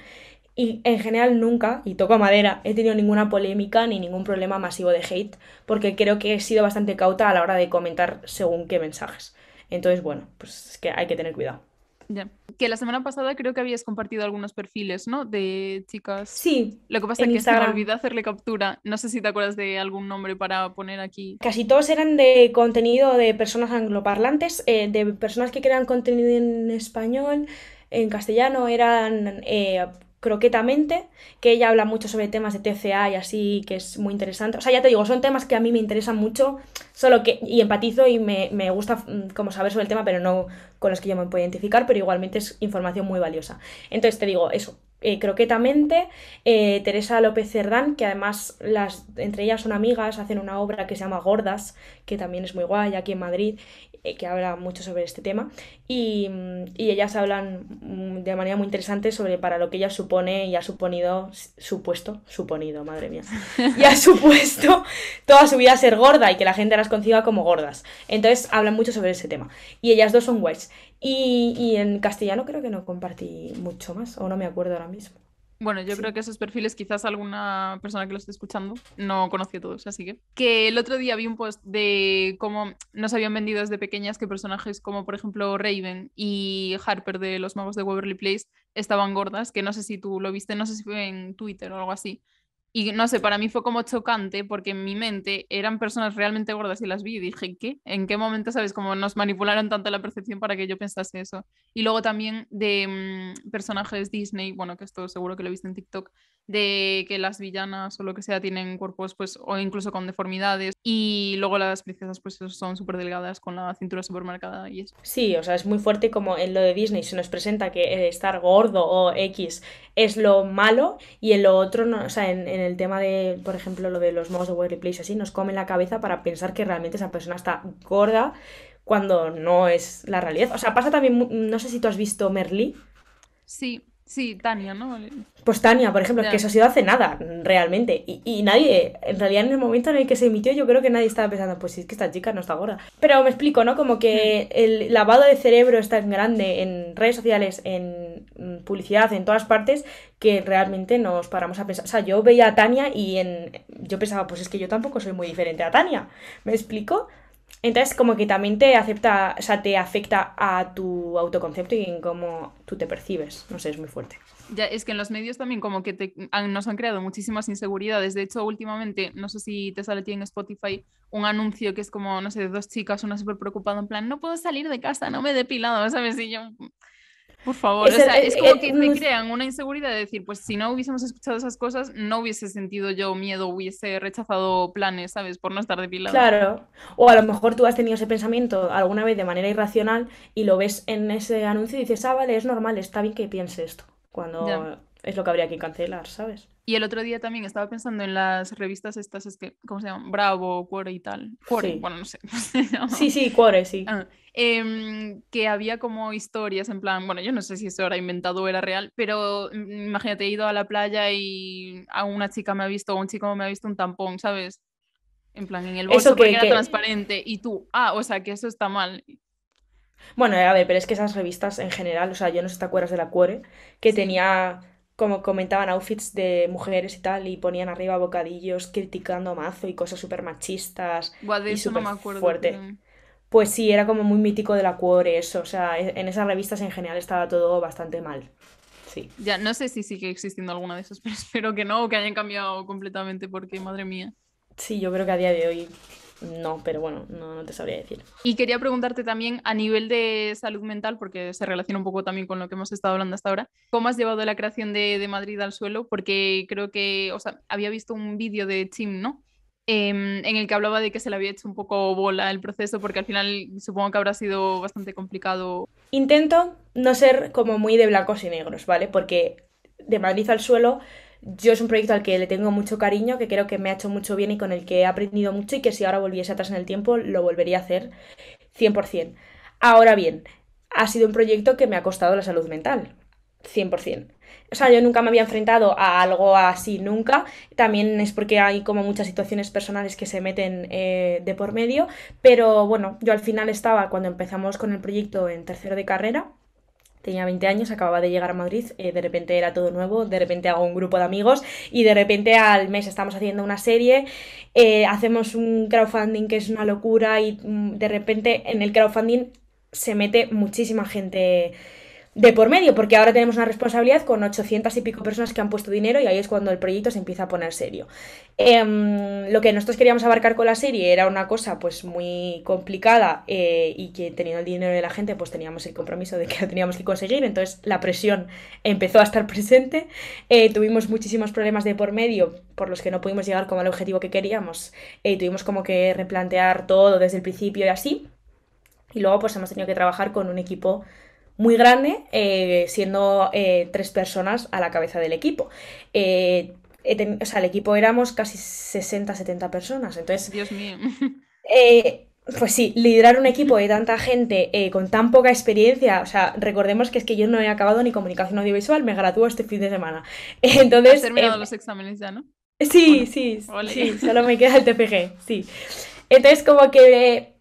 Y en general nunca, y toco madera, he tenido ninguna polémica ni ningún problema masivo de hate, porque creo que he sido bastante cauta a la hora de comentar según qué mensajes. Entonces, bueno, pues es que hay que tener cuidado. Ya. Que la semana pasada creo que habías compartido algunos perfiles, ¿no? De chicas. Sí, Lo que pasa es que se me olvidó hacerle captura. No sé si te acuerdas de algún nombre para poner aquí. Casi todos eran de contenido de personas angloparlantes, eh, de personas que crean contenido en español, en castellano eran eh, Croquetamente, que ella habla mucho sobre temas de TCA y así, que es muy interesante. O sea, ya te digo, son temas que a mí me interesan mucho, solo que, y empatizo y me, me gusta mm, como saber sobre el tema, pero no con los que yo me puedo identificar, pero igualmente es información muy valiosa. Entonces te digo, eso, eh, Croquetamente, eh, Teresa López Cerdán, que además las, entre ellas son amigas, hacen una obra que se llama Gordas, que también es muy guay aquí en Madrid, eh, que habla mucho sobre este tema, y, mm, y ellas hablan mm, de manera muy interesante sobre para lo que ella supone y ha suponido, supuesto, suponido, madre mía, y ha supuesto toda su vida ser gorda y que la gente las conciba como gordas. Entonces hablan mucho sobre ese tema. Y ellas dos son guays. Y, y en castellano creo que no compartí mucho más, o no me acuerdo ahora mismo. Bueno, yo Sí. creo que esos perfiles quizás alguna persona que lo esté escuchando no conoció todos, así que... Que el otro día vi un post de cómo nos habían vendido desde pequeñas que personajes como por ejemplo Raven y Harper de Los Magos de Waverly Place estaban gordas, que no sé si tú lo viste, no sé si fue en Twitter o algo así, Y no sé, para mí fue como chocante porque en mi mente eran personas realmente gordas y las vi y dije, ¿qué? ¿En qué momento, sabes, cómo nos manipularon tanto la percepción para que yo pensase eso? Y luego también de mm, personajes Disney, bueno, que esto seguro que lo viste en TikTok, de que las villanas o lo que sea tienen cuerpos pues o incluso con deformidades y luego las princesas pues son súper delgadas con la cintura súper marcada y eso. Sí, o sea, es muy fuerte como en lo de Disney se nos presenta que estar gordo o X es lo malo y en lo otro, no, o sea, en, el tema de, por ejemplo, lo de los modos de Weather Place así, nos comen la cabeza para pensar que realmente esa persona está gorda cuando no es la realidad. O sea, pasa también, no sé si tú has visto Merlí. Sí, Sí, Tania, ¿no? Pues Tania, por ejemplo, que eso ha sido hace nada, realmente. Y, nadie, en realidad en el momento en el que se emitió, yo creo que nadie estaba pensando, pues sí, es que esta chica no está gorda. Pero me explico, ¿no? Como que el lavado de cerebro está tan grande en redes sociales, en publicidad, en todas partes, que realmente nos paramos a pensar. O sea, yo veía a Tania y en... yo pensaba, pues es que yo tampoco soy muy diferente a Tania. ¿Me explico? Entonces, como que también te acepta, o sea, te afecta a tu autoconcepto y en cómo tú te percibes. No sé, es muy fuerte. Ya, es que en los medios también como que te, nos han creado muchísimas inseguridades. De hecho, últimamente, no sé si te sale a ti en Spotify un anuncio que es como, no sé, de dos chicas, una súper preocupada, en plan, no puedo salir de casa, no me he depilado, ¿sabes? Y yo, por favor, es, o sea, es como que te crean una inseguridad de decir, pues si no hubiésemos escuchado esas cosas, no hubiese sentido yo miedo, hubiese rechazado planes, ¿sabes? Por no estar depilado. Claro, o a lo mejor tú has tenido ese pensamiento alguna vez de manera irracional y lo ves en ese anuncio y dices, ah, vale, es normal, está bien que piense esto, cuando es lo que habría que cancelar, ¿sabes? Y el otro día también estaba pensando en las revistas estas, es que, ¿cómo se llaman? Bravo, Cuore y tal. Cuore, bueno, no sé. Sí, sí, Cuore, sí. Ah, Em, que había como historias en plan, bueno, yo no sé si eso era inventado o era real, pero imagínate, he ido a la playa y a una chica me ha visto o un chico me ha visto un tampón, ¿sabes? En plan, en el bolso porque era transparente y tú, ah, o sea, que eso está mal. Bueno, a ver, pero es que esas revistas en general, o sea, yo no sé si te acuerdas de la Cuore, que tenía como comentaban outfits de mujeres y tal, y ponían arriba bocadillos criticando mazo y cosas súper machistas. y súper fuerte pues sí, era como muy mítico de la cuore eso, o sea, e, en esas revistas en general estaba todo bastante mal. Sí. Ya, no sé si sigue existiendo alguna de esas, pero espero que no, o que hayan cambiado completamente, porque madre mía. Sí, yo creo que a día de hoy no, pero bueno, no, te sabría decir. Y quería preguntarte también a nivel de salud mental, porque se relaciona un poco también con lo que hemos estado hablando hasta ahora, ¿cómo has llevado la creación de, de Madrid al suelo? Porque creo que, o sea, había visto un vídeo de Tim, ¿no? Em, en el que hablaba de que se le había hecho un poco bola el proceso porque al final supongo que habrá sido bastante complicado. Intento no ser como muy de blancos y negros, ¿vale? Porque de Madrid al suelo yo es un proyecto al que le tengo mucho cariño, que creo que me ha hecho mucho bien y con el que he aprendido mucho y que si ahora volviese atrás en el tiempo lo volvería a hacer 100%. Ahora bien, ha sido un proyecto que me ha costado la salud mental, 100%. O sea, yo nunca me había enfrentado a algo así, nunca. También es porque hay como muchas situaciones personales que se meten eh, de por medio. Pero bueno, yo al final estaba, cuando empezamos con el proyecto en tercero de carrera, tenía 20 años, acababa de llegar a Madrid, eh, de repente era todo nuevo, de repente hago un grupo de amigos y de repente al mes estamos haciendo una serie, eh, hacemos un crowdfunding que es una locura y mm, de repente en el crowdfunding se mete muchísima gente de por medio, porque ahora tenemos una responsabilidad con 800 y pico personas que han puesto dinero y ahí es cuando el proyecto se empieza a poner serio. Em, lo que nosotros queríamos abarcar con la serie era una cosa pues muy complicada eh, y que teniendo el dinero de la gente pues teníamos el compromiso de que lo teníamos que conseguir, entonces la presión empezó a estar presente, eh, tuvimos muchísimos problemas de por medio por los que no pudimos llegar como al objetivo que queríamos y eh, tuvimos como que replantear todo desde el principio y así. Y luego pues hemos tenido que trabajar con un equipo muy grande, eh, siendo eh, tres personas a la cabeza del equipo. Eh, o sea, el equipo éramos casi 60, 70 personas. Entonces, Dios mío. pues sí, liderar un equipo de tanta gente con tan poca experiencia, o sea, recordemos que es que yo no he acabado ni comunicación audiovisual, me gradúo este fin de semana. Entonces, Has terminado los exámenes ya, ¿no? Sí, sí, sí, solo me queda el TPG, sí. Entonces, como que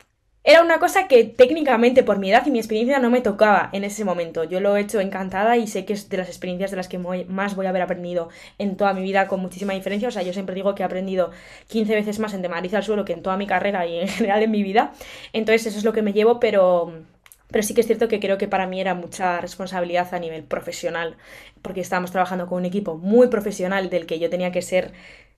era una cosa que técnicamente por mi edad y mi experiencia no me tocaba en ese momento. Yo lo he hecho encantada y sé que es de las experiencias de las que más voy a haber aprendido en toda mi vida con muchísima diferencia. O sea, yo siempre digo que he aprendido 15 veces más en De Madrid al suelo que en toda mi carrera y en general en mi vida. Entonces eso es lo que me llevo, pero... Pero sí que es cierto que creo que para mí era mucha responsabilidad a nivel profesional, porque estábamos trabajando con un equipo muy profesional del que yo tenía que ser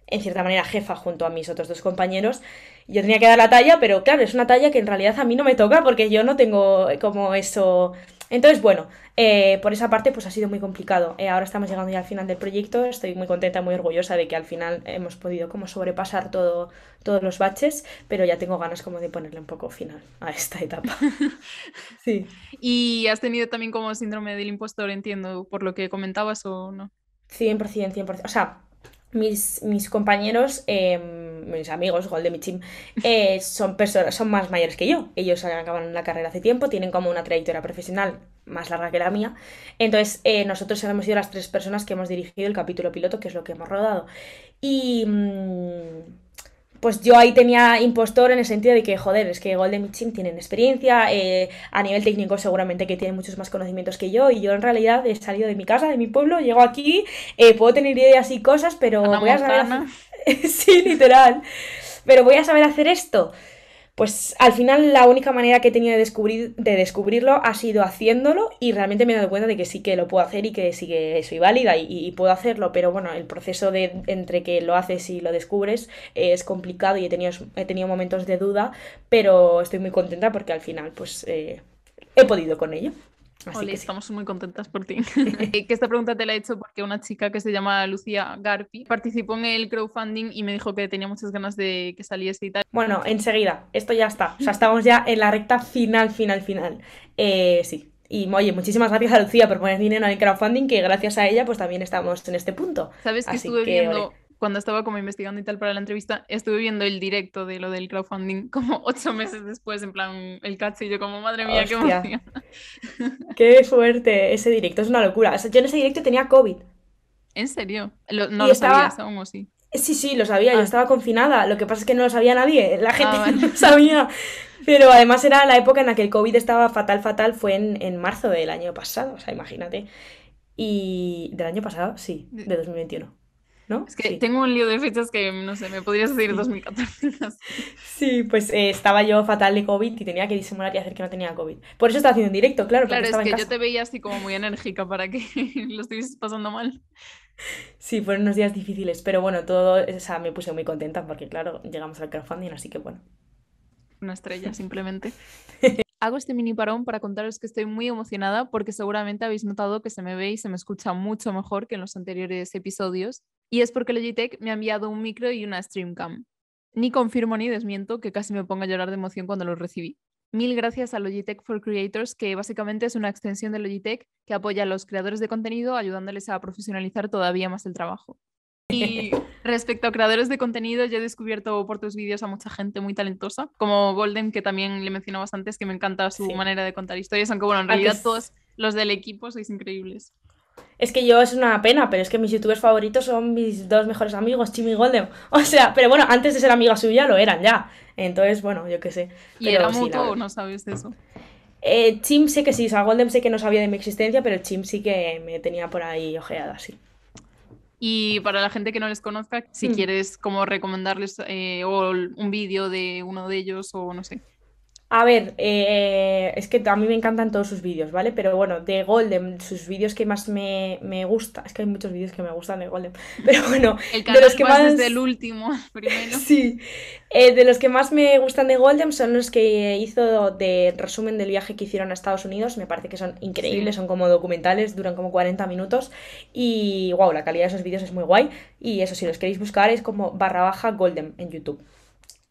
en cierta manera jefa junto a mis otros dos compañeros. Yo tenía que dar la talla, pero claro, es una talla que en realidad a mí no me toca porque yo no tengo como eso entonces, bueno, eh, por esa parte pues ha sido muy complicado. Eh, ahora estamos llegando ya al final del proyecto, estoy muy contenta, muy orgullosa de que al final hemos podido como sobrepasar todo, todos los baches, pero ya tengo ganas como de ponerle un poco final a esta etapa. sí. ¿Y has tenido también como síndrome del impostor, entiendo, por lo que comentabas o no? 100%, 100%. O sea, mis, mis compañeros, em, mis amigos, Gol de mi team, eh, son personas, son más mayores que yo. Ellos acabaron la carrera hace tiempo, tienen como una trayectoria profesional más larga que la mía. Entonces, eh, nosotros hemos sido las tres personas que hemos dirigido el capítulo piloto, que es lo que hemos rodado. Y. Mm, pues yo ahí tenía impostor en el sentido de que, joder, es que Golden Team tienen experiencia, eh, a nivel técnico seguramente que tienen muchos más conocimientos que yo, y yo en realidad he salido de mi casa, de mi pueblo, llego aquí, eh, puedo tener ideas y cosas, pero voy a saber... sí, literal. Pero voy a saber hacer esto. Pues al final la única manera que he tenido de, descubrir, de descubrirlo ha sido haciéndolo y realmente me he dado cuenta de que sí que lo puedo hacer y que sí que soy válida y, puedo hacerlo, pero bueno, el proceso de entre que lo haces y lo descubres es complicado y he tenido, he tenido momentos de duda, pero estoy muy contenta porque al final pues eh, he podido con ello. Así que estamos muy contentas por ti. Eh, que esta pregunta te la he hecho porque una chica que se llama Lucía Garpi participó en el crowdfunding y me dijo que tenía muchas ganas de que saliese y tal. Bueno, enseguida, esto ya está. O sea, estamos ya en la recta final, final, final. Eh, sí. Y oye, muchísimas gracias a Lucía por poner dinero en el crowdfunding, que gracias a ella pues también estamos en este punto. ¿Sabes que estuve viendo cuando estaba como investigando y tal para la entrevista, estuve viendo el directo de lo del crowdfunding como ocho meses después, en plan el catch y yo como, madre mía, qué emoción. Qué fuerte, ese directo, es una locura. yo en ese directo tenía COVID. ¿En serio? ¿No lo sabías aún o sí? Sí, sí, lo sabía, yo ah. estaba confinada, lo que pasa es que no lo sabía nadie, la gente ah, no lo sabía. Pero además era la época en la que el COVID estaba fatal, fatal, fue en, en marzo del año pasado, o sea, imagínate. Y del año pasado, sí, de 2021. ¿No? Es que tengo un lío de fechas que, no sé, me podrías decir 2014. sí, pues eh, estaba yo fatal de COVID y tenía que disimular y hacer que no tenía COVID. Por eso estaba haciendo un directo, claro. Claro, es que yo te veía así como muy enérgica para que lo estuvieses pasando mal. Sí, fueron unos días difíciles, pero bueno, todo, o sea, me puse muy contenta porque, claro, llegamos al crowdfunding, así que bueno. Una estrella, simplemente. Hago este mini parón para contaros que estoy muy emocionada porque seguramente habéis notado que se me ve y se me escucha mucho mejor que en los anteriores episodios y es porque Logitech me ha enviado un micro y una Streamcam. Ni confirmo ni desmiento que casi me ponga a llorar de emoción cuando lo recibí. Mil gracias a Logitech for Creators, que básicamente es una extensión de Logitech que apoya a los creadores de contenido ayudándoles a profesionalizar todavía más el trabajo. Y respecto a creadores de contenido, yo he descubierto por tus vídeos a mucha gente muy talentosa, como Golden, que también le mencionabas antes, que me encanta su manera de contar historias, aunque bueno, en realidad todos los del equipo sois increíbles. Es que yo es una pena, pero es que mis youtubers favoritos son mis dos mejores amigos, Chim y Golden. O sea, pero bueno, antes de ser amiga suya lo eran ya. Entonces, bueno, yo qué sé. ¿Y era mutuo o no sabes eso? Eh, Chim sé que sí, o sea, Golden sé que no sabía de mi existencia, pero Chim sí que me tenía por ahí ojeada, sí. Y para la gente que no les conozca, si mm. quieres como recomendarles eh, o un vídeo de uno de ellos o no sé. A ver, eh, es que a mí me encantan todos sus vídeos, ¿vale? Pero bueno, de Golden, sus vídeos que más me, me gusta, es que hay muchos vídeos que me gustan de Golden, pero bueno, el de los que más... desde el último, primero. Sí, eh, de los que más me gustan de Golden son los que hizo de resumen del viaje que hicieron a Estados Unidos, me parece que son increíbles, son como documentales, duran como 40 minutos y wow, la calidad de esos vídeos es muy guay y eso si los queréis buscar es como barra baja Golden en YouTube.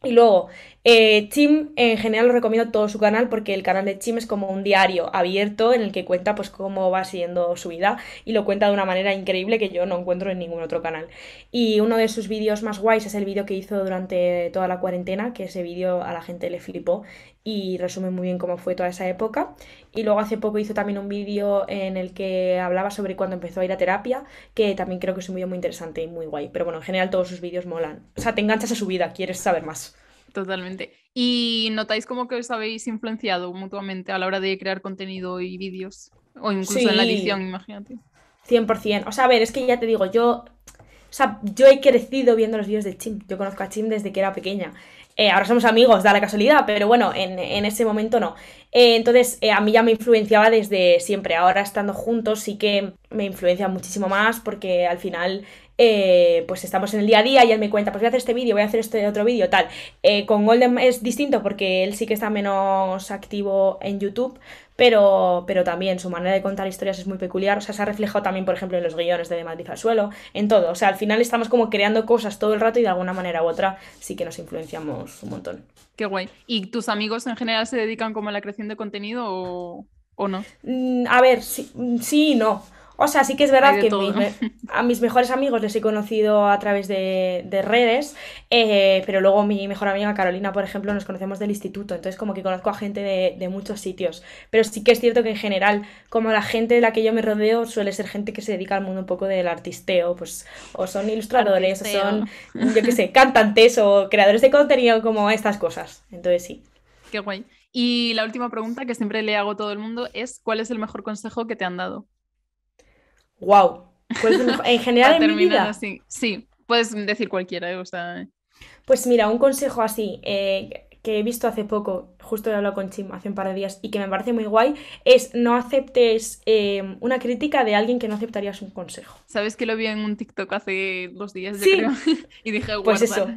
Y luego, eh, en general lo recomiendo todo su canal porque el canal de Chim es como un diario abierto en el que cuenta pues cómo va siendo su vida y lo cuenta de una manera increíble que yo no encuentro en ningún otro canal. Y uno de sus vídeos más guays es el vídeo que hizo durante toda la cuarentena, que ese vídeo a la gente le flipó y resume muy bien cómo fue toda esa época. Y luego hace poco hizo también un vídeo en el que hablaba sobre cuando empezó a ir a terapia, que también creo que es un vídeo muy interesante y muy guay. Pero bueno, en general todos sus vídeos molan. O sea, te enganchas a su vida, quieres saber más. Totalmente. ¿Y notáis como que os habéis influenciado mutuamente a la hora de crear contenido y vídeos? O incluso en la edición, imagínate. 100%. O sea, a ver, es que ya te digo, yo... O sea, yo he crecido viendo los vídeos de Chim. Yo conozco a Chim desde que era pequeña. Eh, ahora somos amigos, da la casualidad, pero bueno, en, ese momento no. Eh, entonces, eh, a mí ya me influenciaba desde siempre. Ahora estando juntos sí que me influencia muchísimo más porque al final pues estamos en el día a día y él me cuenta, pues voy a hacer este vídeo, voy a hacer este otro vídeo, tal. Con Golden es distinto porque él sí que está menos activo en YouTube, pero, pero también su manera de contar historias es muy peculiar. O sea, se ha reflejado también, por ejemplo, en los guiones de, de Madrid al suelo, en todo. O sea, al final estamos como creando cosas todo el rato y de alguna manera u otra sí que nos influenciamos un montón. Qué guay. ¿Y tus amigos en general se dedican como a la creación de contenido o, o no? Mm, a ver, sí, mm, sí y no. O sea, sí que es verdad que a mis mejores amigos les he conocido a través de, de redes, eh, pero luego mi mejor amiga Carolina, por ejemplo, nos conocemos del instituto, entonces como que conozco a gente de, de muchos sitios. Pero sí que es cierto que en general, como la gente de la que yo me rodeo suele ser gente que se dedica al mundo un poco del artisteo, pues o son ilustradores, Artisteo. o son, yo qué sé, cantantes o creadores de contenido, como estas cosas. Entonces sí. Qué guay. Y la última pregunta que siempre le hago a todo el mundo es ¿cuál es el mejor consejo que te han dado? Wow. en general en mi vida. así. Sí, puedes decir cualquiera, ¿eh? o sea, Pues mira, un consejo así eh, que he visto hace poco, justo he hablado con Chim hace un par de días y que me parece muy guay, es no aceptes eh, una crítica de alguien que no aceptarías un consejo. sabes que lo vi en un TikTok hace dos días, yo creo, y dije, Pues eso.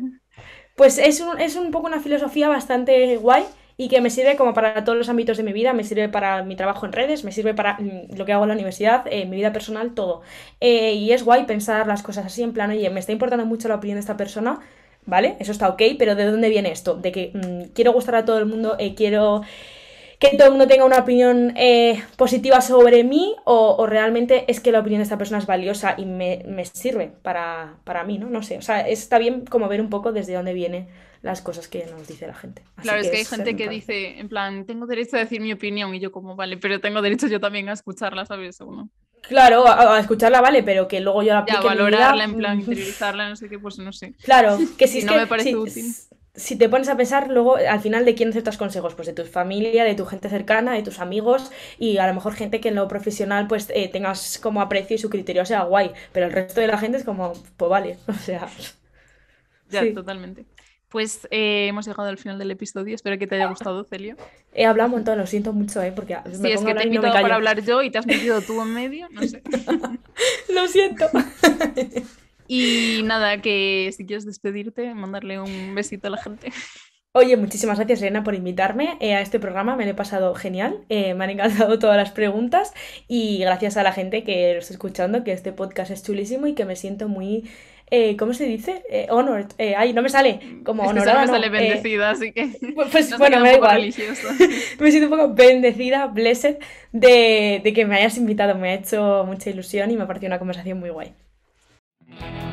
Pues es un, es un poco una filosofía bastante guay y que me sirve como para todos los ámbitos de mi vida, me sirve para mi trabajo en redes, me sirve para mm, lo que hago en la universidad, eh, mi vida personal, todo. Eh, y es guay pensar las cosas así en plan, oye, me está importando mucho la opinión de esta persona, ¿vale? Eso está ok, pero ¿de dónde viene esto? De que mm, quiero gustar a todo el mundo, eh, quiero que todo el mundo tenga una opinión eh, positiva sobre mí o, o realmente es que la opinión de esta persona es valiosa y me, me sirve para, para mí, ¿no? No sé, o sea, está bien como ver un poco desde dónde vienen las cosas que nos dice la gente. Así Claro, es que hay gente que dice, en plan, tengo derecho a decir mi opinión, y yo como, vale, pero tengo derecho yo también a escucharla, ¿sabes? O no. Claro, a, a escucharla vale, pero que luego yo la Ya, aplique en vida, valorarla, en plan, mm, interiorizarla, no sé qué, pues no sé. Claro, que si Si es no que me parece si, útil. Si te pones a pensar luego al final de quién aceptas consejos, pues de tu familia, de tu gente cercana, de tus amigos y a lo mejor gente que en lo profesional pues eh, tengas como aprecio y su criterio sea guay, pero el resto de la gente es como, pues vale, o sea, Ya, Sí. totalmente. Pues eh, hemos llegado al final del episodio, espero que te haya gustado, Celio. he hablado un montón, lo siento mucho, ¿eh? porque me Sí, es pongo a que te he no invitado para hablar yo y te has metido tú en medio, no sé. Lo siento. Y nada, que si quieres despedirte, mandarle un besito a la gente. Oye, muchísimas gracias, Elena, por invitarme eh, a este programa. Me lo he pasado genial. eh, me han encantado todas las preguntas. Y gracias a la gente que lo está escuchando, que este podcast es chulísimo y que me siento muy. eh, ¿cómo se dice? Honored. Eh, ay, no me sale. Como Es que solo me no, sale bendecida, así que pues pues, no bueno, me da igual. Me siento un poco bendecida, blessed, de, de que me hayas invitado. Me ha hecho mucha ilusión y me ha parecido una conversación muy guay. Bye.